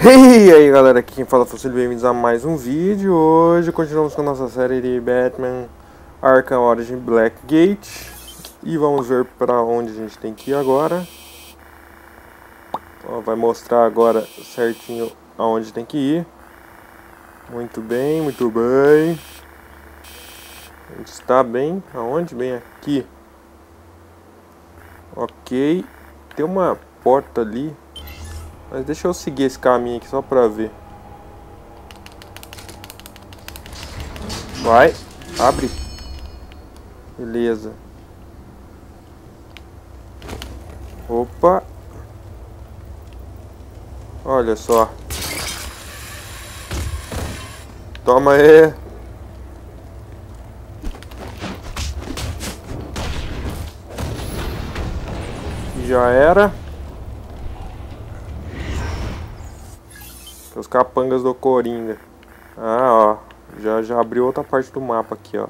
E aí galera, aqui quem fala é bem-vindos a mais um vídeo. Hoje continuamos com a nossa série de Batman Arkham Origin Blackgate E vamos ver para onde a gente tem que ir agora. Ó, vai mostrar agora certinho aonde tem que ir. Muito bem, muito bem. A gente está bem, aonde? Bem aqui. Ok. Tem uma porta ali mas deixa eu seguir esse caminho aqui só pra ver. Vai, abre. Beleza. Opa. Olha só. Toma aí. Já era. Os capangas do Coringa. Ah, ó. Já, já abriu outra parte do mapa aqui, ó.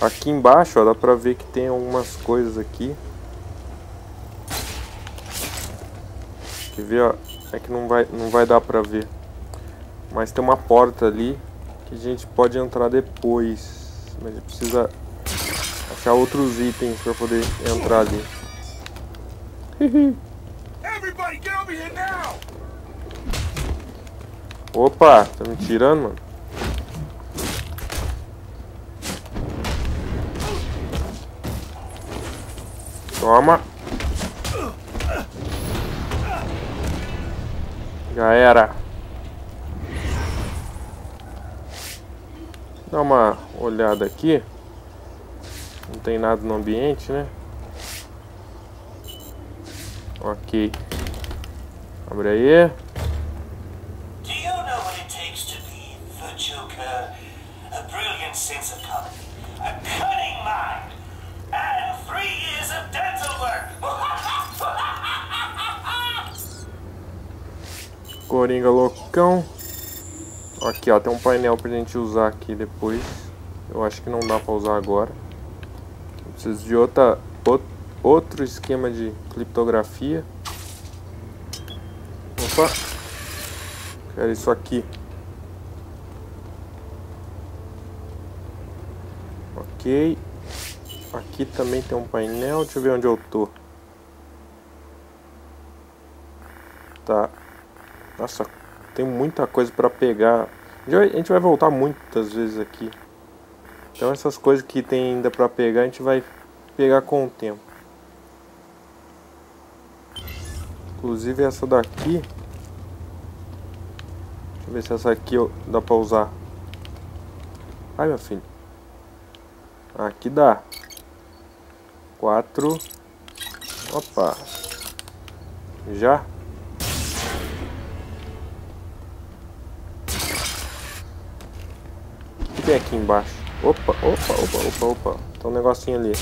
Aqui embaixo, ó, dá pra ver que tem algumas coisas aqui. Quer ver, ó? É que não vai, não vai dar pra ver. Mas tem uma porta ali que a gente pode entrar depois. Mas a gente precisa achar outros itens pra poder entrar ali. Everybody get over here now! Opa, tá me tirando, mano? Toma. Já era. Dá uma olhada aqui. Não tem nada no ambiente, né? Ok. Abre aí. Coringa loucão. Aqui, ó, tem um painel pra gente usar aqui depois. Eu acho que não dá pra usar agora. Eu preciso de outra, outro esquema de criptografia. Opa. Quero isso aqui. Ok. Aqui também tem um painel. Deixa eu ver onde eu tô. Tá. Nossa, tem muita coisa para pegar. A gente vai voltar muitas vezes aqui. Então essas coisas que tem ainda para pegar, a gente vai pegar com o tempo. Inclusive essa daqui. Deixa eu ver se essa aqui dá para usar. Ai, meu filho. Aqui dá. Quatro. Opa. Já. Que tem aqui embaixo? Opa, opa, opa, opa, opa. Tem um negocinho ali.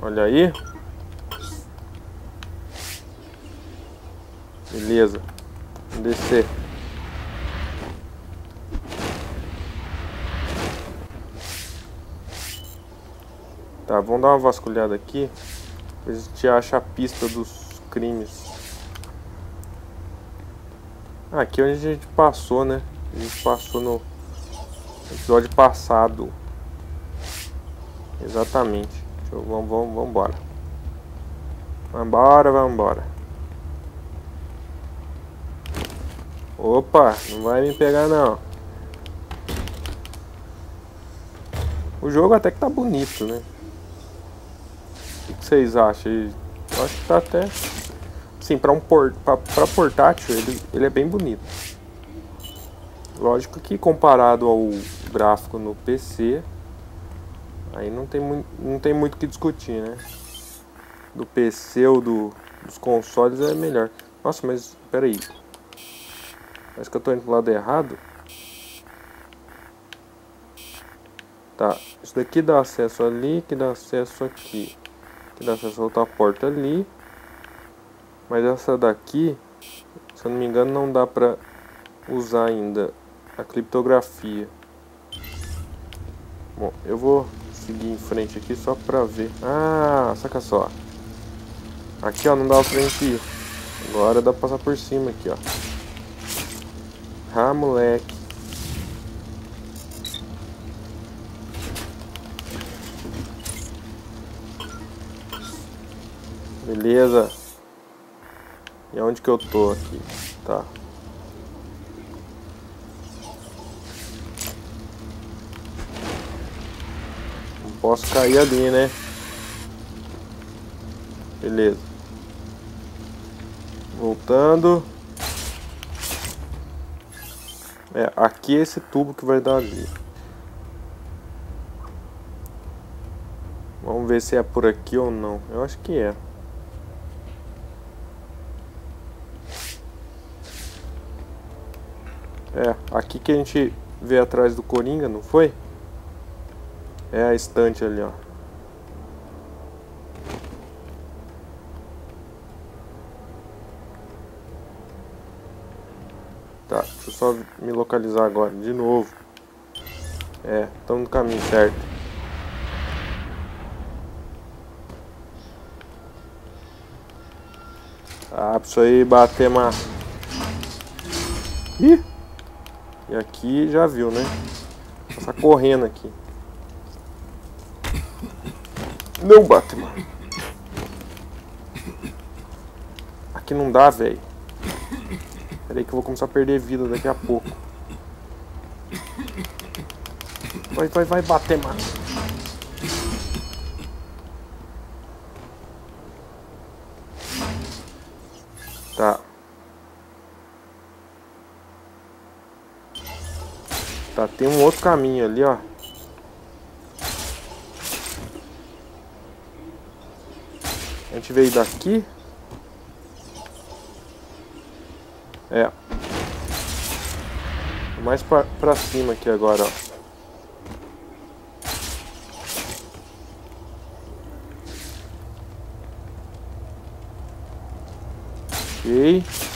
Olha aí. Beleza. Vamos descer. Tá, vamos dar uma vasculhada aqui. A gente acha a pista dos crimes. Ah, aqui é onde a gente passou, né? A gente passou no episódio passado. Exatamente. Eu, vamos, vamos, vamos embora. Vambora, vambora. Opa, não vai me pegar não. O jogo até que tá bonito, né? O que vocês acham? Eu acho que tá até... Sim, para um port, pra, pra portátil ele, ele é bem bonito. Lógico que comparado ao gráfico no PC, aí não tem, muito, não tem muito o que discutir, né? Do PC ou do, dos consoles é melhor. Nossa, mas peraí. Acho que eu tô indo pro lado errado. Tá, isso daqui dá acesso ali, que dá acesso aqui que dá acesso a outra porta ali. Mas essa daqui, se eu não me engano, não dá pra usar ainda a criptografia. Bom, eu vou seguir em frente aqui só pra ver. Ah, saca só. Aqui, ó, não dá pra gente ir. Agora dá pra passar por cima aqui, ó. Ah, moleque. Beleza. E onde que eu tô aqui? Tá. Não posso cair ali, né? Beleza. Voltando. É, aqui é esse tubo que vai dar ali. Vamos ver se é por aqui ou não. Eu acho que é. É, aqui que a gente vê atrás do Coringa, não foi? É a estante ali, ó. Tá, deixa eu só me localizar agora, de novo. É, estamos no caminho certo. Ah, pra isso aí bater uma... Ih! E aqui já viu, né? Passar correndo aqui. Não, Batman. Aqui não dá, velho. Pera aí que eu vou começar a perder vida daqui a pouco. Vai, vai, vai bater, Tá, tem um outro caminho ali, ó. A gente veio daqui. É. Mais pra, pra cima aqui agora, ó. Ok.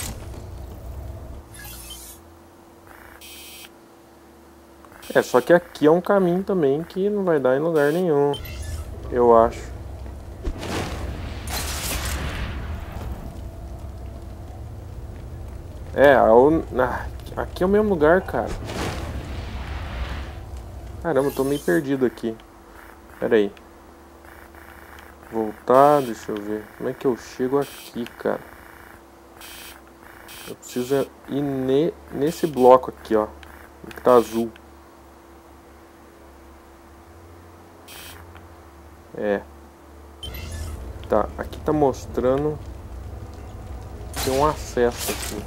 É, só que aqui é um caminho também que não vai dar em lugar nenhum. Eu acho. É, aqui é o mesmo lugar, cara. Caramba, eu tô meio perdido aqui. Pera aí. Voltar, deixa eu ver. Como é que eu chego aqui, cara? Eu preciso ir ne nesse bloco aqui, ó. Que tá azul. É. Tá, aqui tá mostrando tem um acesso aqui.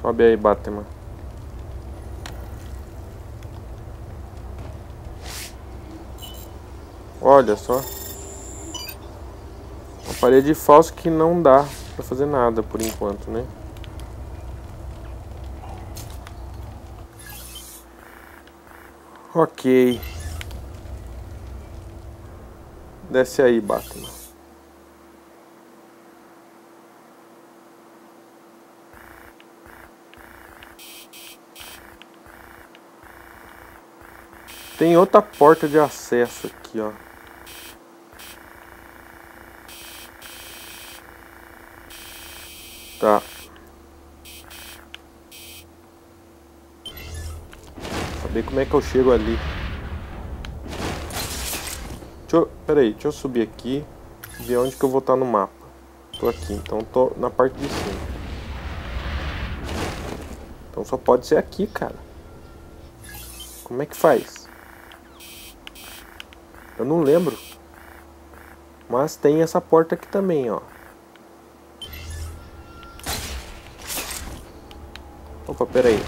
Sobe aí, Batman. Olha só. Uma parede falsa que não dá pra fazer nada por enquanto, né? Ok. Desce aí, Batman. Tem outra porta de acesso aqui, ó. Tá. Saber como é que eu chego ali. Deixa eu, pera aí, deixa eu subir aqui ver onde que eu vou estar no mapa. Tô aqui, então tô na parte de cima. Então só pode ser aqui, cara. Como é que faz? Eu não lembro. Mas tem essa porta aqui também, ó. Opa, pera aí.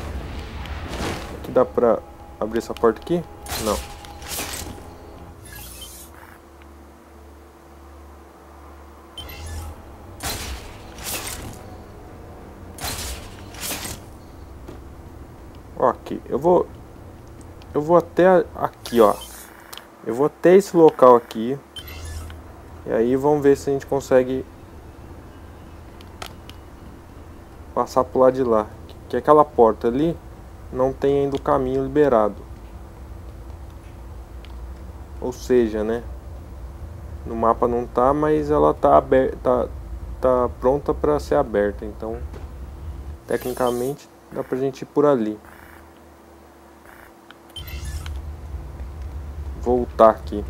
Aqui dá pra abrir essa porta aqui? Não. Ok, eu vou eu vou até aqui, ó. Eu vou até esse local aqui. E aí vamos ver se a gente consegue passar pro lado de lá. Que aquela porta ali não tem ainda o caminho liberado. Ou seja, né? No mapa não tá, mas ela tá aberta, tá, tá pronta para ser aberta. Então, tecnicamente, dá pra gente ir por ali. Voltar aqui.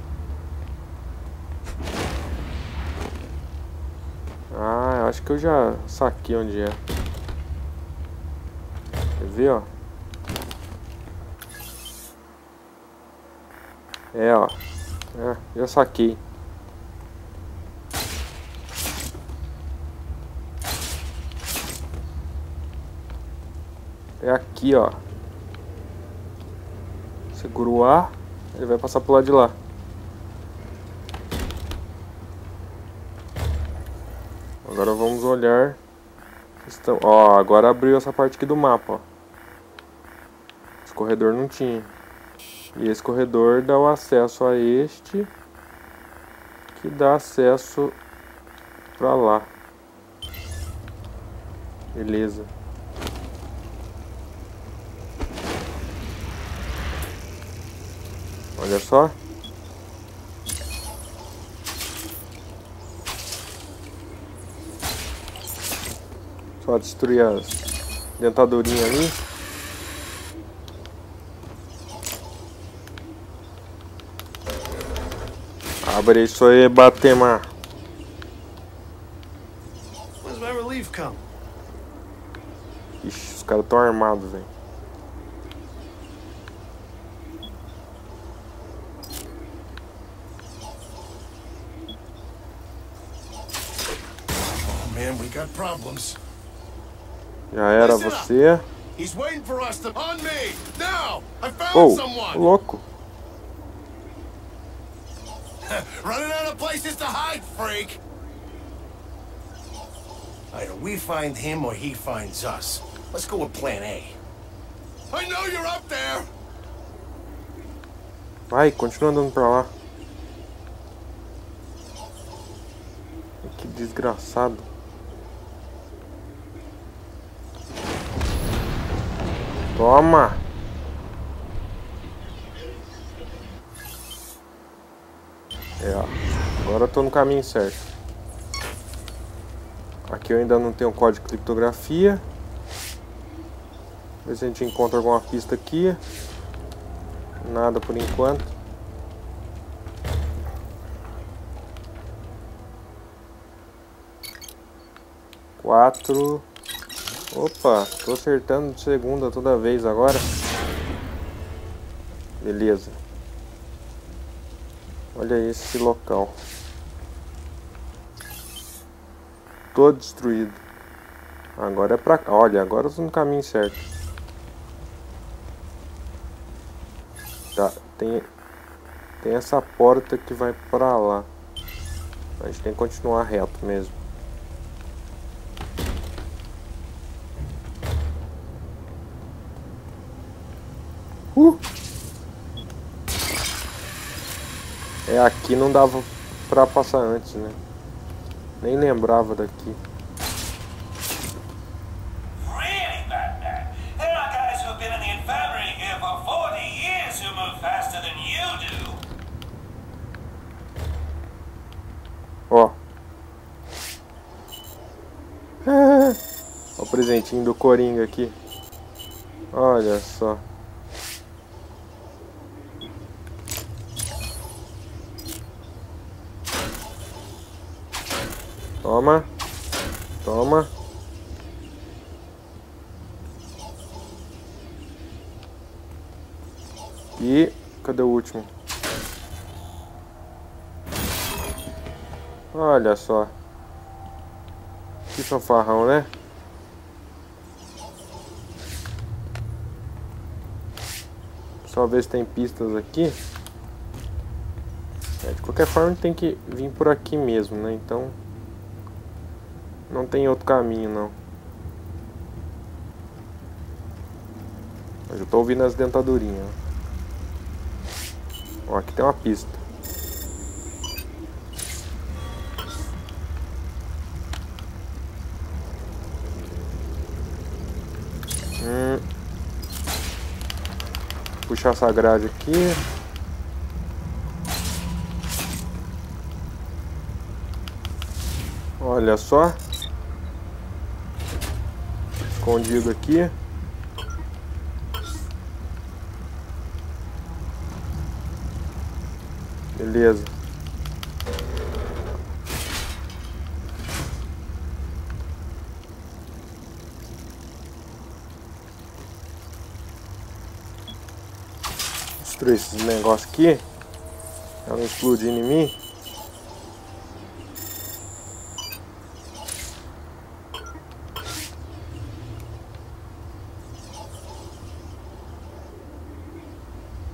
Ah, acho que eu já saquei onde é. Quer ver, ó? É, ó. É, já saquei. É aqui, ó. Segura o ar, ele vai passar pro lado de lá. Agora vamos olhar. Estão, ó, agora abriu essa parte aqui do mapa, ó. Esse corredor não tinha. E esse corredor dá o acesso a este, que dá acesso para lá. Beleza. Olha só. Só destruir as dentadurinhas ali. Abre isso aí, Batema. Ixi, os caras estão armados, velho. Man, we got problems. Já era você. He's waiting for us to on me. Now, I found oh, someone. louco. Running out of places to hide, freak! Either we find him or he finds us. Let's go with plan A. I know you're up there! Vai, continua andando pra lá. Que desgraçado. Toma! É, agora eu tô no caminho certo. Aqui eu ainda não tenho código de criptografia. Ver se a gente encontra alguma pista aqui. Nada por enquanto. Quatro. Opa, tô acertando de segunda toda vez agora. Beleza. Olha esse local. Todo destruído. Agora é pra cá. Olha, agora eu tô no caminho certo. Tá, tem... Tem essa porta que vai pra lá. A gente tem que continuar reto mesmo. É, aqui não dava pra passar antes, né? Nem lembrava daqui. Ó. Ó o presentinho do Coringa aqui. Olha só. Toma. Toma. E cadê o último? Olha só. Que fanfarrão, né? Só ver se tem pistas aqui. É, de qualquer forma tem que vir por aqui mesmo, né? Então... Não tem outro caminho, não. Eu já tô ouvindo as dentadurinhas. Ó, aqui tem uma pista. Hum. Puxar essa grade aqui. Olha só. Escondido aqui. Beleza. Destruir esses negócios aqui. Pra não explodir em mim.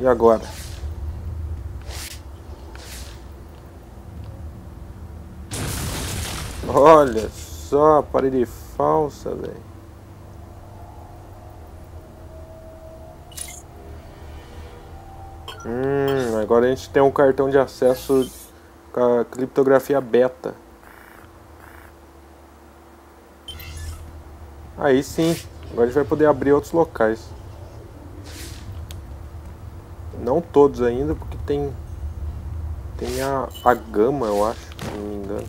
E agora? Olha só, parede falsa, velho. Hum, agora a gente tem um cartão de acesso com a criptografia beta. Aí sim, agora a gente vai poder abrir outros locais. Não todos ainda, porque tem tem a, a gama, eu acho, se não me engano.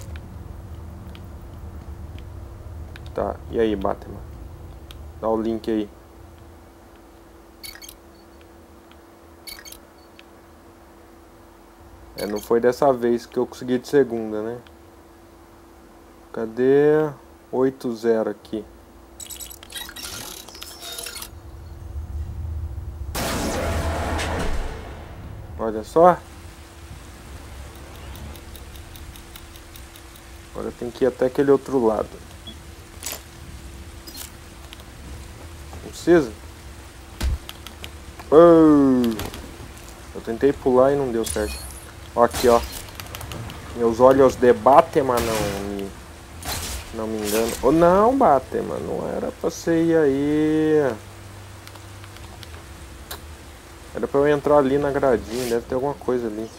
Tá, e aí, Batman? Dá o link aí. É, não foi dessa vez que eu consegui de segunda, né? Cadê? 8-0 aqui. Olha só. Agora tem que ir até aquele outro lado. Não precisa? Oh! Eu tentei pular e não deu certo. Ó, aqui, ó. Meus olhos de Batman não me... Não me engano. Oh, não, Batman. Não era pra você ir aí. Era pra eu entrar ali na gradinha. Deve ter alguma coisa ali.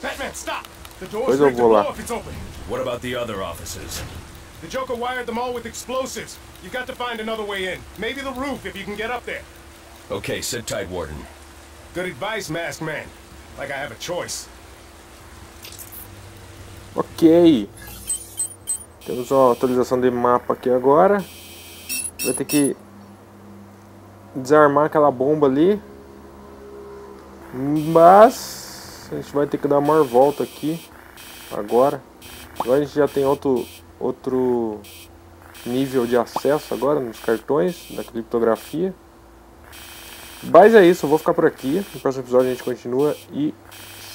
Batman, stop! The door's Pois eu rigged to vou lá. blow if it's open. What about the other offices? The Joker wired them all with explosives. You got to find another way in. Maybe the roof if you can get up there. Okay, sit tight, Warden. Good advice, Masked Man. Like I have a choice. Ok. Temos uma atualização de mapa aqui agora. Vai ter que desarmar aquela bomba ali. Mas a gente vai ter que dar uma maior volta aqui agora. Agora a gente já tem outro outro nível de acesso agora nos cartões da criptografia. Mas é isso, eu vou ficar por aqui. No próximo episódio a gente continua e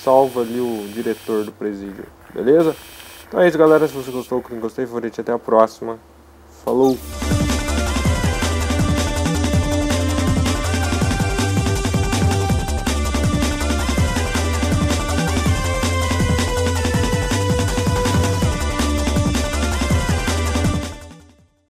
salva ali o diretor do presídio. Beleza? Então é isso, galera. Se você gostou, clique em gostei, favorite. Até a próxima. Falou!